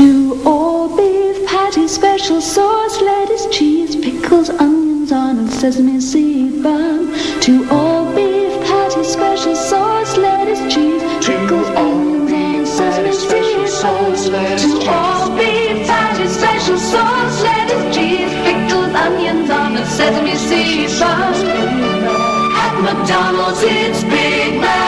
Two all beef patties, special sauce, lettuce, cheese, pickles, onions on a sesame seed bun. Two all beef patties, special sauce, lettuce, cheese, pickles, onions on a sesame seed bun. Two all beef patties, special sauce, lettuce, cheese, pickles, onions on a sesame seed bun. At McDonald's, it's big.